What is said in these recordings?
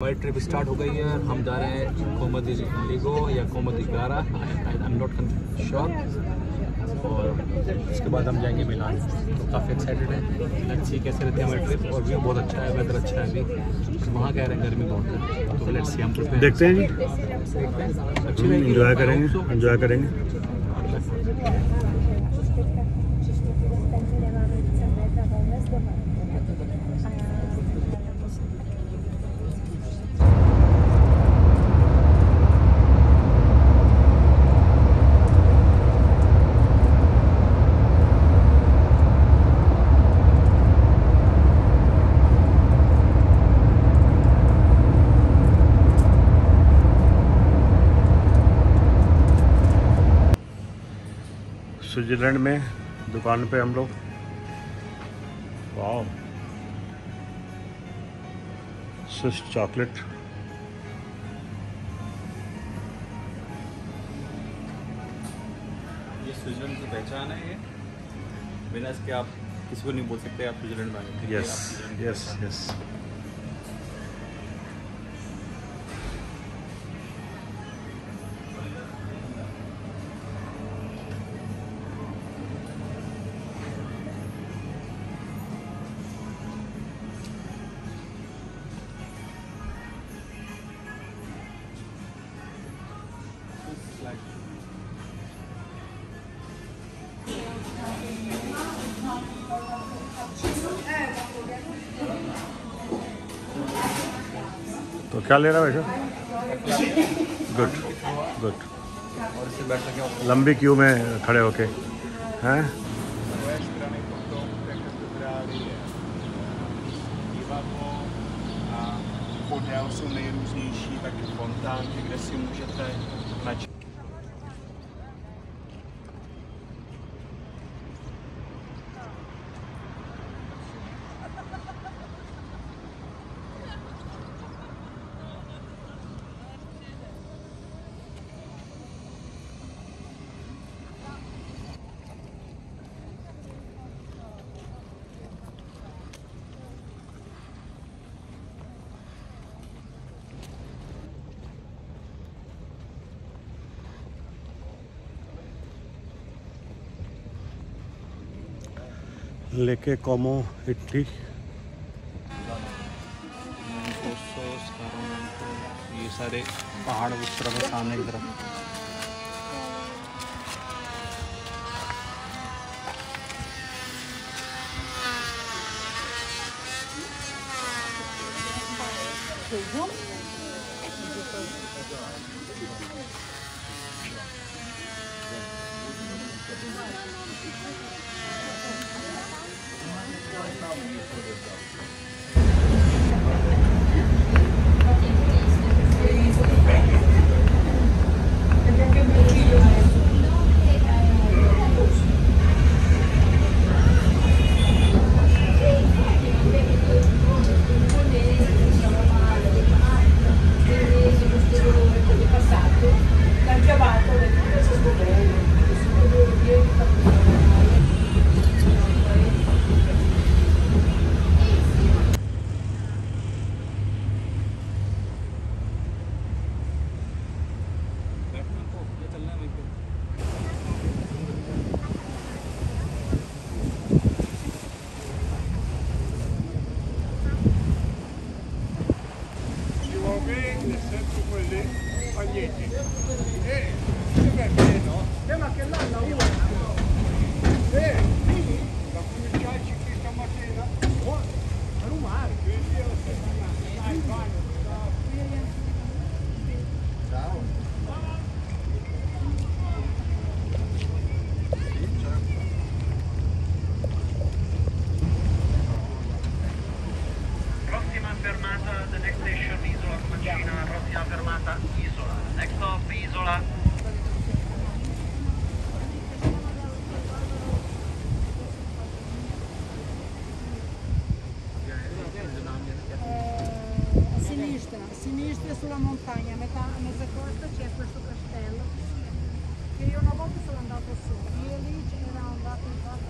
हमारी trip start हो गई है हम जा रहे हैं कोमदी लिगो या कोमदी गारा आई एम नॉट श्योर और उसके बाद हम जाएँगे मिलान तो काफ़ी एक्साइटेड है. अच्छी कैसे रहती है हमारी ट्रिप और व्यू बहुत अच्छा है वेदर अच्छा है अभी। वहाँ कह रहे हैं गर्मी बहुत है। तो लेट्स सी हम prepare देखते हैं जी। इंजॉय करेंगे. इंजॉय करेंगे। स्विट्जरलैंड में दुकान पे हम लोग। वाह स्विस चॉकलेट ये स्विट्जरलैंड की पहचान है ये। बिना इसके आप किसी को नहीं बोल सकते आप स्विट्जरलैंड में आए? यस यस यस क्या ले रहा है भाई गुड गुड लंबी क्यू में खड़े होके हैं hotel jsou nejrůznější, taky fontánky, kde si můžete लेके कोमो इट्टी। ये सारे पहाड़ उस तरफ़ सामने की तरफ़। 到你那么一说 Sinistra, a sinistra sulla montagna, a metà, a mezza costa c'è questo castello che io una volta sono andato su, io lì c'era andato in fatto.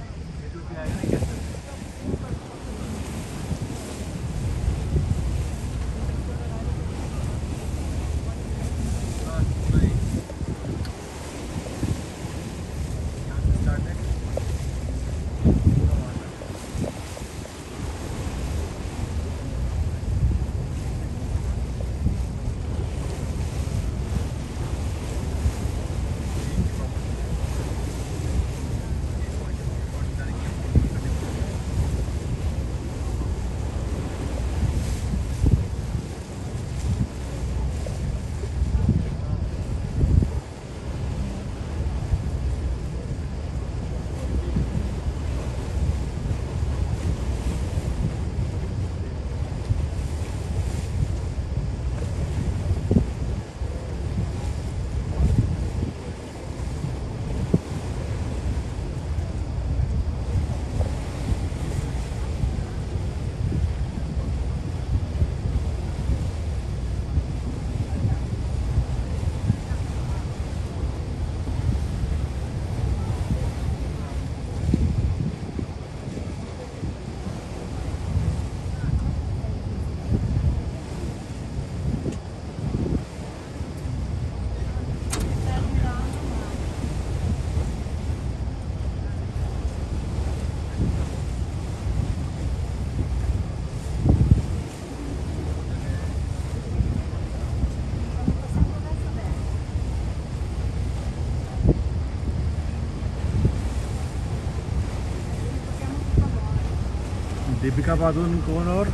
Deepika Padukone और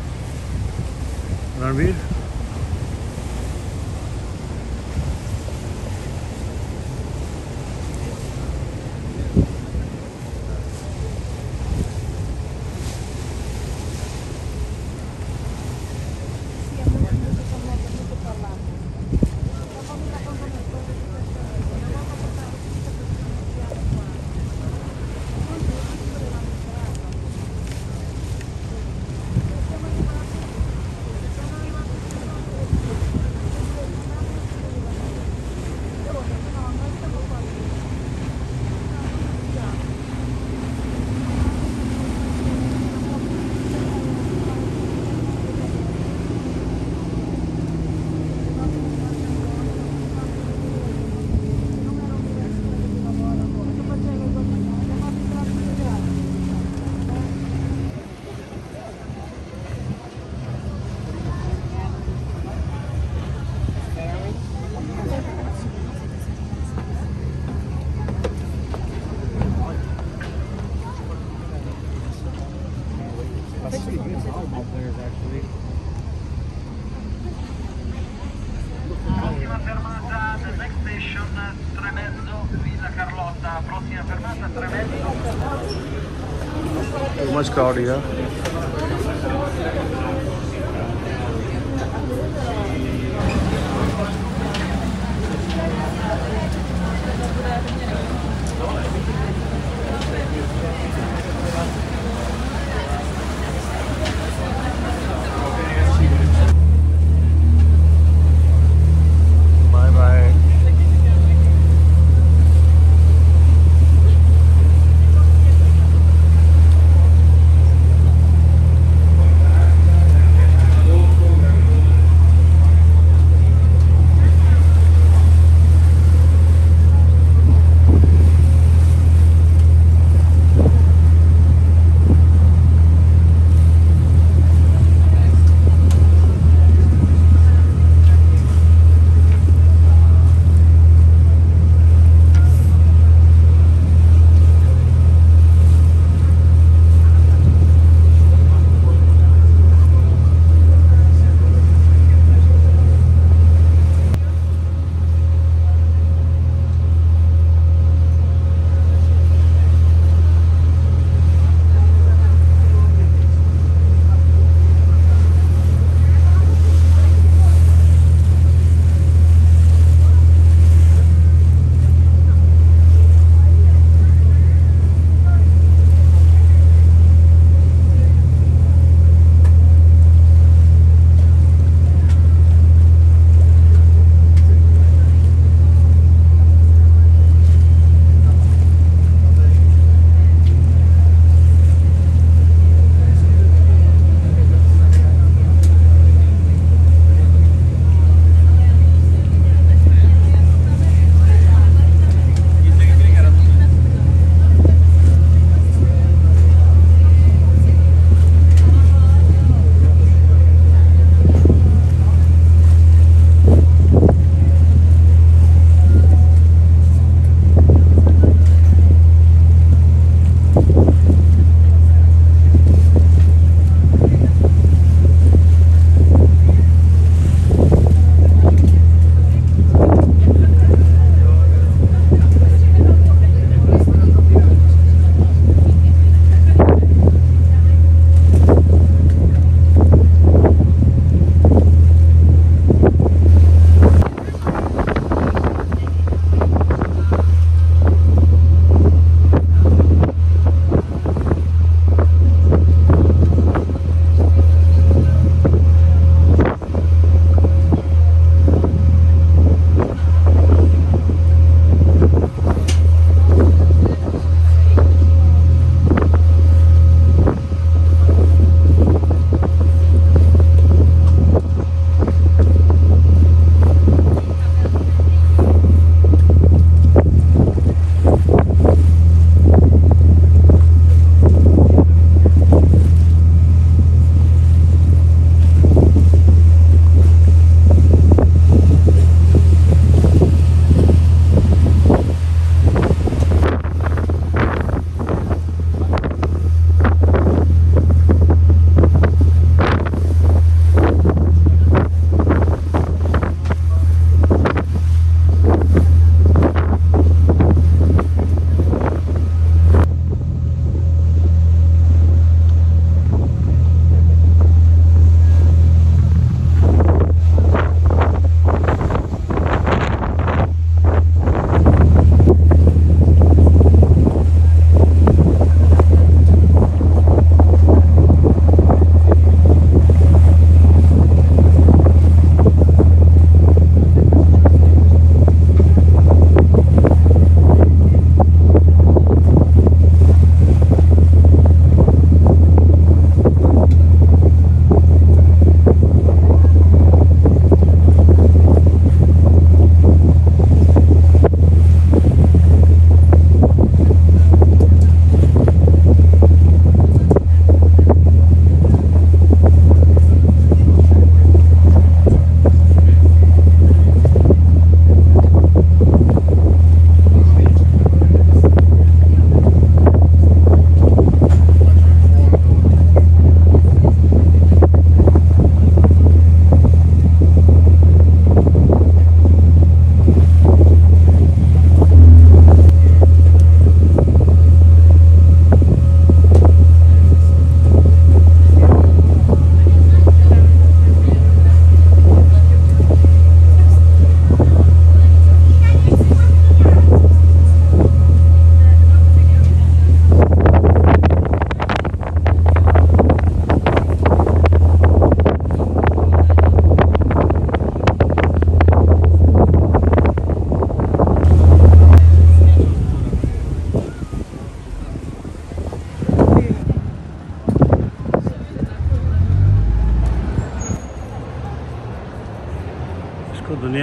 Ranveer. volleyball players, actually. Prossima fermata next station, Tremezzo, Villa Carlotta. Prossima fermata, Tremezzo. Much crowd here.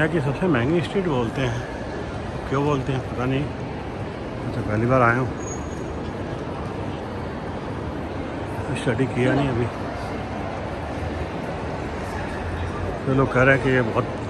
दुनिया की सबसे महँगी street बोलते हैं। क्यों बोलते हैं? पता नहीं। मैं तो पहली बार आया हूँ। स्टडी किया नहीं अभी। तो लोग कह रहे हैं कि ये बहुत